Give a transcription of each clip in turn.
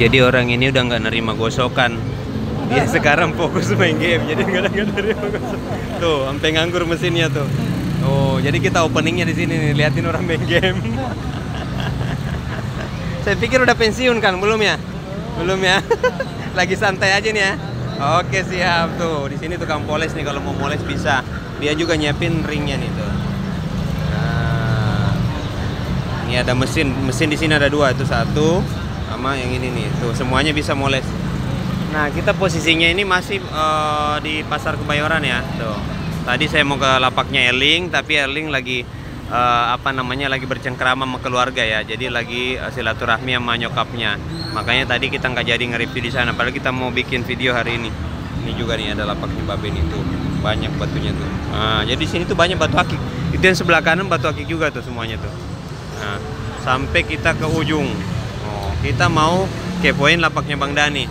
Jadi orang ini udah nggak nerima gosokan. Dia sekarang fokus main game, jadi nggak nggak nerima gosokan. Tuh, sampai nganggur mesinnya tuh. Oh, jadi kita openingnya di sini nih, liatin orang main game. Saya pikir udah pensiun kan, belum ya? Belum ya? Lagi santai aja nih ya. Oke siap tuh. Di sini tukang poles nih kalau mau moles bisa. Dia juga nyiapin ringnya nih tuh. Nah, ini ada mesin. Mesin di sini ada dua. Itu satu sama yang ini nih. Tuh semuanya bisa moles. Nah kita posisinya ini masih eh, di pasar Kebayoran ya. Tuh. Tadi saya mau ke lapaknya Erling, tapi Erling lagi eh, apa namanya lagi bercengkrama sama keluarga ya. Jadi lagi eh, silaturahmi sama nyokapnya. Makanya tadi kita nggak jadi nge-review di sana. Padahal kita mau bikin video hari ini. Ini juga nih ada lapaknya Baben itu. Banyak batunya tuh. Nah, jadi di sini tuh banyak batu akik. Itu yang sebelah kanan batu akik juga tuh semuanya tuh. Nah, sampai kita ke ujung. Kita mau kepoin lapaknya Bang Dani.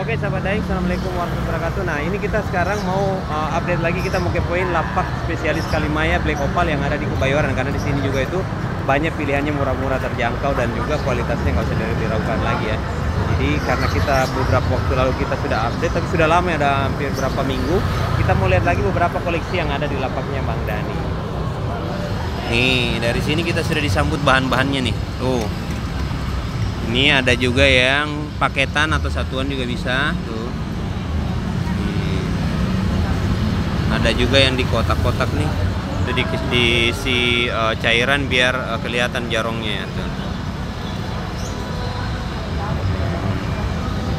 Oke sahabat Daeng, Assalamualaikum warahmatullahi wabarakatuh. Nah ini kita sekarang mau uh, update lagi Kita mau kepoin lapak spesialis Kalimaya Black Opal yang ada di Kebayoran. Karena di sini juga itu banyak pilihannya murah-murah terjangkau Dan juga kualitasnya nggak usah diragukan lagi ya. Jadi karena kita beberapa waktu lalu kita sudah update Tapi sudah lama ya, ada hampir berapa minggu Kita mau lihat lagi beberapa koleksi yang ada di lapaknya Bang Dani. Nih dari sini kita sudah disambut bahan-bahannya nih. Tuh ini ada juga yang paketan atau satuan juga bisa tuh. Hmm. Ada juga yang di kotak-kotak nih. Itu di, diisi uh, cairan biar uh, kelihatan jarongnya ya tuh.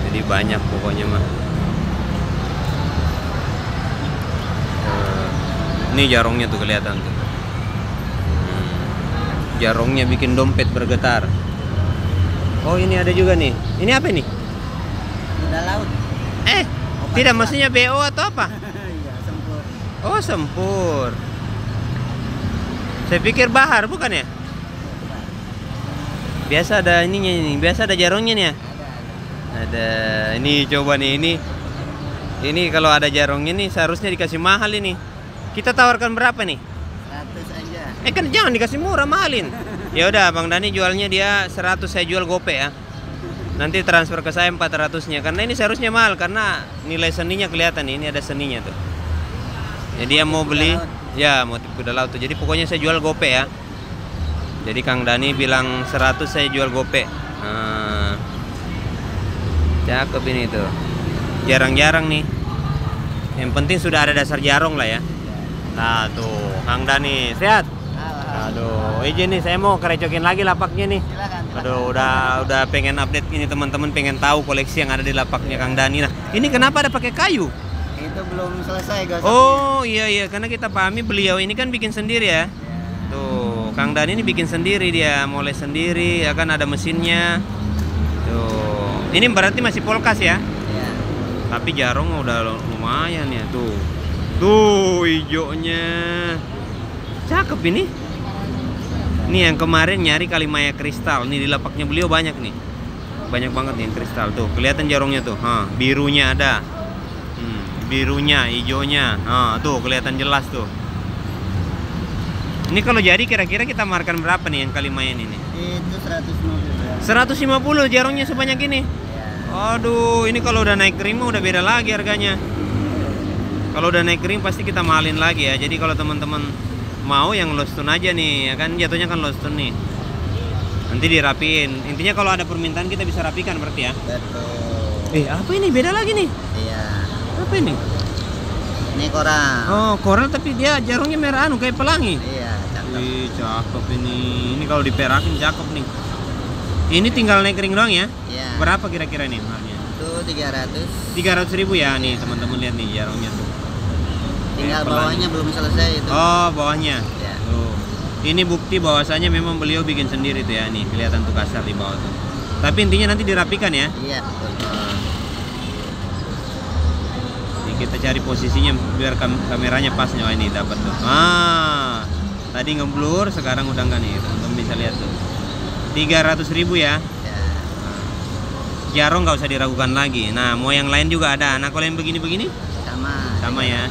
Jadi banyak pokoknya mah. Uh, ini jarongnya tuh kelihatan tuh. Hmm. Jarongnya bikin dompet bergetar. Oh ini ada juga nih. Ini apa nih? Udah laut. Eh, tidak maksudnya BO atau apa? Iya, sempur. Oh sempur. Saya pikir bahar bukan ya? Biasa ada ininya ini, biasa ada jarongnya nih ya. Ada, ada. Ada ini coba nih ini. Ini kalau ada jarongnya nih seharusnya dikasih mahal ini. Kita tawarkan berapa nih? 100 aja. Eh kan jangan dikasih murah mahalin. Ya udah Bang Dani jualnya dia 100 saya jual gope ya. Nanti transfer ke saya 400-nya karena ini seharusnya mahal karena nilai seninya kelihatan ini ada seninya tuh. Jadi yang mau beli ya motif kuda laut tuh. Jadi pokoknya saya jual gope ya. Jadi Kang Dani bilang 100 saya jual gope. Nah, cakep ini tuh. Jarang-jarang nih. Yang penting sudah ada dasar jarong lah ya. Nah tuh, Kang Dani sehat. Aduh, izin nih saya mau kerecokin lagi lapaknya nih. Silakan. Aduh, udah udah pengen update ini teman-teman pengen tahu koleksi yang ada di lapaknya Kang Dani. Nah, ini kenapa ada pakai kayu? Itu belum selesai, Gos. Oh, iya iya, karena kita pahami beliau ini kan bikin sendiri ya. Ya. Tuh, Kang Dani ini bikin sendiri dia, moles sendiri, ya kan ada mesinnya. Tuh. Ini berarti masih polkas ya? Ya. Tapi jarong udah lumayan ya tuh. Tuh hijaunya. Cakep ini. Nih yang kemarin nyari Kalimaya kristal. Nih di lapaknya beliau banyak nih. Banyak banget nih yang kristal tuh. Kelihatan jarongnya tuh. Ha, birunya ada. Hmm, birunya, hijaunya. Ha, tuh kelihatan jelas tuh. Ini kalau jadi kira-kira kita markan berapa nih yang Kalimaya ini? Itu 150. 150 jarongnya sebanyak ini. Ya. Aduh, ini kalau udah naik mah udah beda lagi harganya. Kalau udah naik ring pasti kita mahalin lagi ya. Jadi kalau teman-teman mau yang lost tune aja nih, ya kan jatuhnya kan lost tune nih. Nanti dirapiin. Intinya kalau ada permintaan kita bisa rapikan berarti ya. Betul. Eh, apa ini? Beda lagi nih. Iya. Apa ini? Ini koran. Oh, koral tapi dia jarumnya merah anu kayak pelangi. Iya, cakep. Wih, cakep ini. Ini kalau diperakin cakep nih. Ini tinggal naik ring doang ya? Iya. Berapa kira-kira nih harganya? Itu 300. 300 ribu ya nih teman-teman lihat nih jarumnya tuh. Tinggal Pelangi. bawahnya belum selesai itu. Oh, bawahnya. Ya. Tuh. Ini bukti bahwasanya memang beliau bikin sendiri tuh ya nih, kelihatan tuh kasar di bawah tuh. Tapi intinya nanti dirapikan ya. Iya, betul. Jadi kita cari posisinya biar kam- kameranya pas. Oh, ini dapat tuh. Ah. Tadi ngeblur, sekarang udah enggak nih. Teman-teman bisa lihat tuh. 300 ribu ya. Ya. Jarong nggak usah diragukan lagi. Nah, mau yang lain juga ada. Nah, kalau yang begini-begini Sama. sama ya.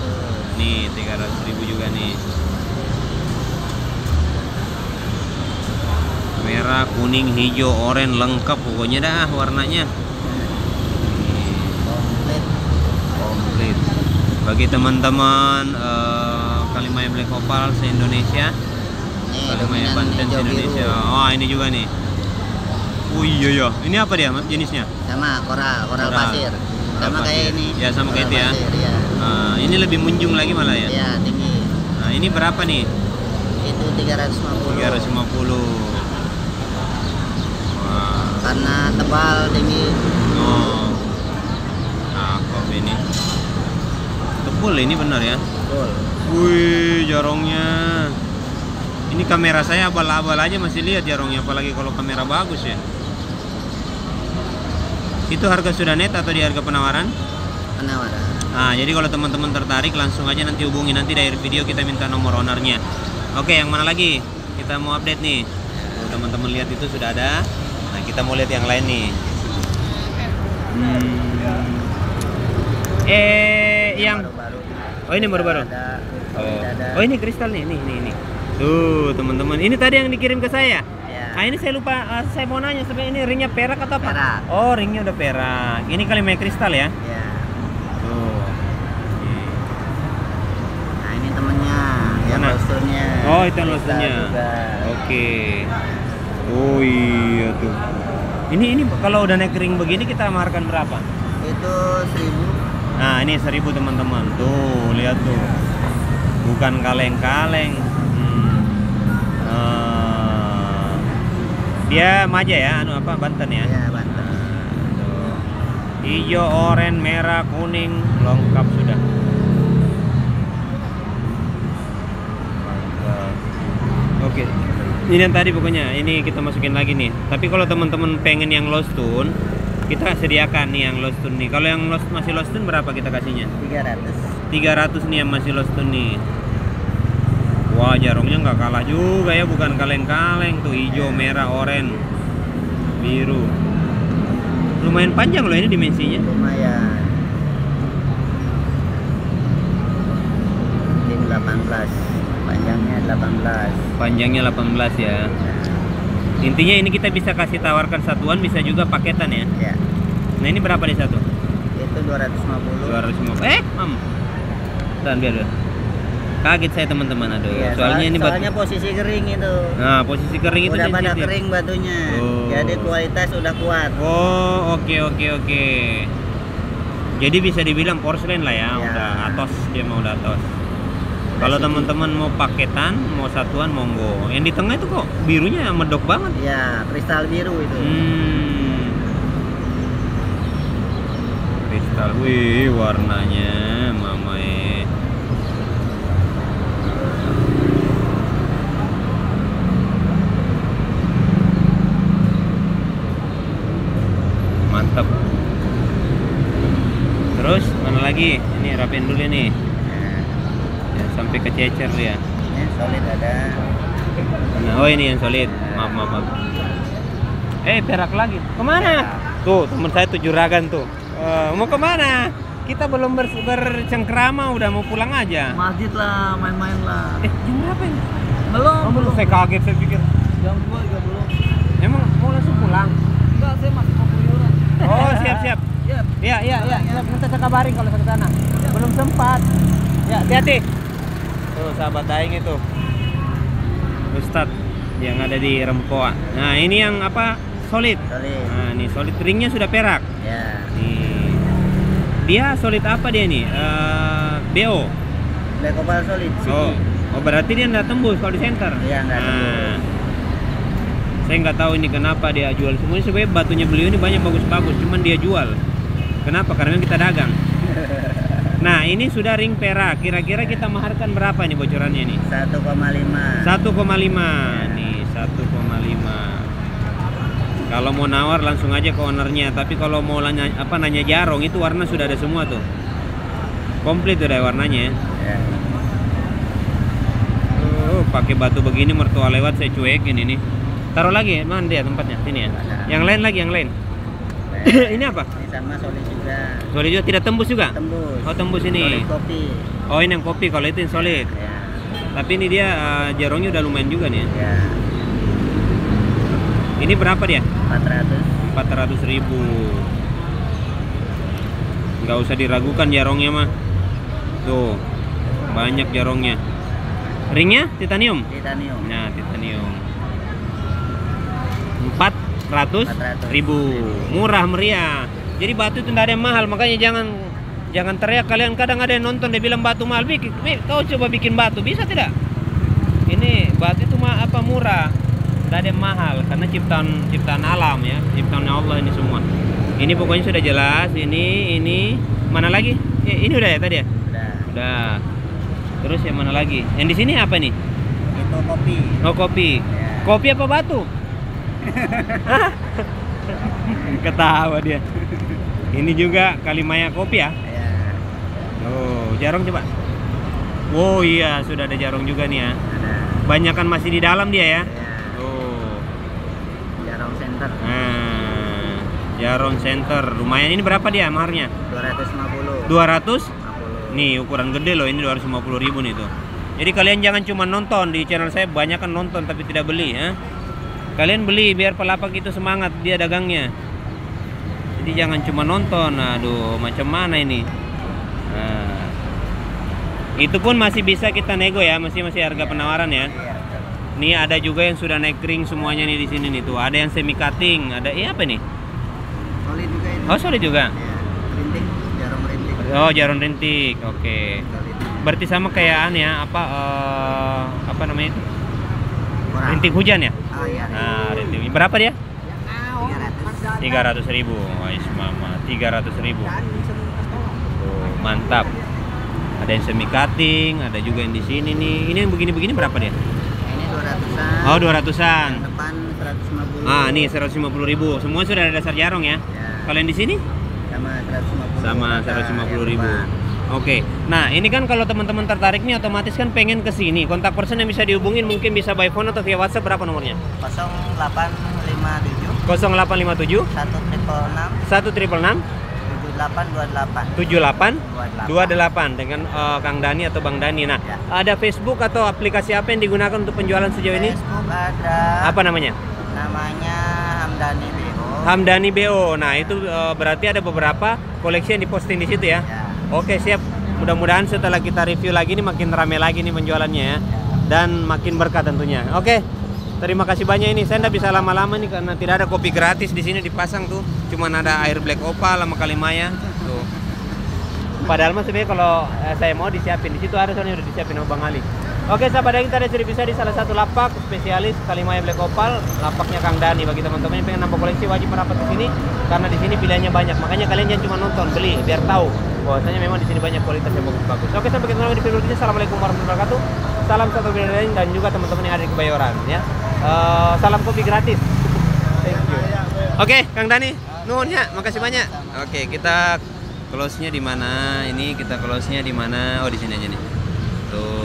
Nih, 300 ribu juga nih. merah kuning hijau oranye lengkap pokoknya dah warnanya Komplit. komplit bagi teman-teman eh, Kalimaya Black Opal se Indonesia Kalimaya Banten se Indonesia oh ini juga nih oh iya ya ini apa dia Mas, jenisnya Sama koral, koral Koral. pasir. Koral Sama kayak pasir. ini. Ya, sama kayak Koral itu ya. pasir, ya. Ah, ini lebih munjung lagi malah ya Iya, tinggi. nah ini berapa nih Itu 350. 350 Wah. Karena tebal tinggi. Oh. Cakep ini. Tebul ini benar ya. Full. Wih, jarongnya. Ini kamera saya abal-abal aja masih lihat jarongnya apalagi kalau kamera bagus ya. Itu harga sudah net atau di harga penawaran? Penawaran. Nah, jadi kalau teman-teman tertarik langsung aja nanti hubungi nanti dari video kita minta nomor ownernya. Oke, yang mana lagi? Kita mau update nih. Teman-teman lihat itu sudah ada. Nah, kita mau lihat yang lain nih. Hmm. Eh, yang. Oh, ini baru-baru? Oh. Oh ini kristal nih, nih, nih, nih. Tuh teman-teman, ini tadi yang dikirim ke saya. Ya. Nah ini saya lupa, ah, saya mau nanya sebenarnya ini ringnya perak atau apa? Perak. Oh ringnya udah perak. Ini kali main kristal ya? Ya. Tuh. Nah, ini temennya yang Mana? lustrnya. Oh itu yang. Oke. Oh iya tuh. Ini ini kalau udah naik ring begini kita markan berapa? Itu 1000. Nah ini seribu teman-teman. Tuh lihat tuh. Bukan kaleng-kaleng. Hmm. Eh, dia maja ya, anu apa Banten ya? Ya, Banten. Nah, tuh. Hijau, oranye, merah, kuning, lengkap sudah. Oke. Ini yang tadi pokoknya, ini kita masukin lagi nih. Tapi kalau teman-teman pengen yang lost tune, kita sediakan nih yang lost tune nih. Kalau yang lost masih lost tune berapa kita kasihnya? 300. 300 nih yang masih lost tune nih. Wah, jarongnya nggak kalah juga ya, bukan kaleng-kaleng tuh hijau, merah, oranye, biru. Lumayan panjang loh ini dimensinya. Lumayan. Tim 18. Panjangnya 18. Panjangnya 18 ya. Intinya ini kita bisa kasih tawarkan satuan, bisa juga paketan ya. Ya. Nah, ini berapa di satu? Itu 250. 250. Eh, Mam. Dan biar. Kaget saya teman-teman aduh. Iya, soalnya soal- ini batu. soalnya posisi kering itu. Nah, posisi kering itu udah pada kering batunya. Oh. Jadi kualitas udah kuat. Oh, oke oke oke. Jadi bisa dibilang porselen lah ya, Ya. udah atos dia mau udah atos. Kalau sini. teman-teman mau paketan, mau satuan monggo. Yang di tengah itu kok birunya medok banget. Ya, kristal biru itu. Hmm. Kristal, wih warnanya mama eh. Mantap. Terus mana lagi? Ini rapin dulu nih. Ya, sampai kececer dia. ini solid ada. Nah, oh ini yang solid. Maaf, maaf, maaf. Eh, perak lagi. Ke mana? Tuh, teman saya tuh juragan tuh. Eh, mau ke mana? Kita belum ber bercengkrama, udah mau pulang aja. Masjid lah, main-main lah. Eh, jam berapa ini? Belum, Oh, belum. Saya kaget, saya pikir. Jam 2 juga belum. Emang mau langsung pulang? Enggak, saya masih mau keluyuran. Oh, siap, siap. Iya. Ya, ya, ya. Nanti saya kabarin kalau saya ke sana. Belum sempat. Ya, hati-hati. Tuh, sahabat daing itu. Ustadz yang ada di Rempoa. Nah, ini yang apa? Solid. Solid. Nah, ini solid ringnya sudah perak. Ya. Nih. Dia solid apa dia nih? Eh, BO. Black Opal solid sih. Oh. Oh, berarti dia nggak tembus kalau di center. Iya, nggak tembus. Saya nggak tahu ini kenapa dia jual semua. Ini sebenarnya batunya beliau ini banyak bagus-bagus, cuman dia jual. Kenapa? Karena kita dagang. Nah, ini sudah ring perak. Kira-kira kita maharkan berapa nih bocorannya nih? 1,5. 1,5 nih 1,5 kalau mau nawar langsung aja ke ownernya. Tapi kalau mau nanya apa nanya jarong itu warna sudah ada semua tuh. Komplit udah warnanya. Ya. Ya. oh, pakai batu begini mertua lewat saya cuekin ini. Taruh lagi mana dia tempatnya. Sini ya. Yang lain lagi yang lain ini apa Ini sama solid juga. solid juga tidak tembus juga Tembus. oh tembus ini Solid kopi. oh ini yang kopi kalau itu yang solid Ya. tapi ini dia eh, jarongnya udah lumayan juga nih ya Ya. Ini berapa dia? 400. 400 ribu nggak usah diragukan jarongnya mah tuh banyak jarongnya ringnya titanium Titanium. nah titanium 400 ribu. Murah meriah. Jadi batu itu tidak ada yang mahal makanya jangan jangan teriak. Kalian kadang ada yang nonton dia bilang batu mahal. Bikin kau coba bikin batu bisa tidak? Ini batu itu mah apa murah. Tidak ada yang mahal karena ciptaan ciptaan alam ya. Ciptaan Allah ini semua. Ini pokoknya sudah jelas. Ini ini. Mana lagi? Eh, ini udah ya tadi ya? Udah. udah. Terus yang mana lagi? Yang di sini apa nih Itu kopi. oh kopi. Ya. kopi apa batu? ketawa dia ini juga kalimaya kopi ya Ya. oh jarong coba oh iya sudah ada jarong juga nih ya Ada. banyakan masih di dalam dia ya Ya. oh Jarong center. nah jarong center lumayan ini berapa dia maharnya 250. 200 50. Nih ukuran gede loh ini 250 ribu nih tuh. Jadi kalian jangan cuma nonton di channel saya banyak kan nonton tapi tidak beli ya. Kalian beli biar pelapak itu semangat dia dagangnya. Jadi jangan cuma nonton. Aduh macam mana ini? Nah, itu pun masih bisa kita nego ya, masih masih harga penawaran ya. Iya. Nih ada juga yang sudah naik ring semuanya nih di sini nih tuh. Ada yang semi cutting, ada iya apa nih? Solid juga ini. Oh solid juga. Ya. Rintik. Rintik. Oh jarum rintik, oke. Solid. Berarti sama kayak ya, apa eh, apa namanya itu? Rintik hujan ya? Oh iya. Nah, hujan. Berapa dia? 300. 300 ribu. Wais mama, 300 ribu. Tuh, mantap. Ada yang semi cutting, ada juga yang di sini nih. Ini yang begini-begini berapa dia? Ini 200-an. Oh, 200-an. Yang depan 150. Ah, nih 150 ribu. Semua sudah ada dasar jarong ya. Ya. Kalau yang di sini? Sama 150. Sama Kata 150 yang ribu. depan. Oke, nah ini kan kalau teman-teman tertarik nih otomatis kan pengen ke sini. Kontak person yang bisa dihubungin mungkin bisa by phone atau via WhatsApp berapa nomornya? 0857 0857 166 1 triple 6 78 7828 28 dengan eh, Kang Dani atau Bang Dani. Nah, Ya. ada Facebook atau aplikasi apa yang digunakan untuk penjualan sejauh ini? Facebook ada Apa namanya? namanya Hamdani BO. Hamdani BO. Nah, itu eh, berarti ada beberapa koleksi yang diposting di situ ya. Ya. Oke, siap. Mudah-mudahan setelah kita review lagi nih makin rame lagi nih penjualannya ya. Dan makin berkah tentunya. Oke. Terima kasih banyak ini. Saya nggak bisa lama-lama nih karena tidak ada kopi gratis di sini dipasang tuh. Cuman ada air black opal sama kalimaya. Tuh. Padahal mah sebenarnya kalau eh, saya mau disiapin di situ ada soalnya udah disiapin sama Bang Ali. Oke, sahabat kita ada sudah bisa di salah satu lapak spesialis Kalimaya Black Opal, lapaknya Kang Dani. Bagi teman-teman yang pengen nambah koleksi wajib merapat ke sini karena di sini pilihannya banyak. Makanya kalian jangan cuma nonton, beli biar tahu bahwasanya memang di sini banyak kualitas yang bagus-bagus. Oke, sampai ketemu lagi di video berikutnya. Assalamualaikum warahmatullahi wabarakatuh. Salam satu lain dan juga teman-teman yang ada di Kebayoran ya. Eh, salam kopi gratis. Thank you. Oke, Kang Dani, nuhun ya, makasih banyak. Oke, kita close-nya di mana? Ini kita close-nya di mana? Oh, di sini aja nih. Tuh.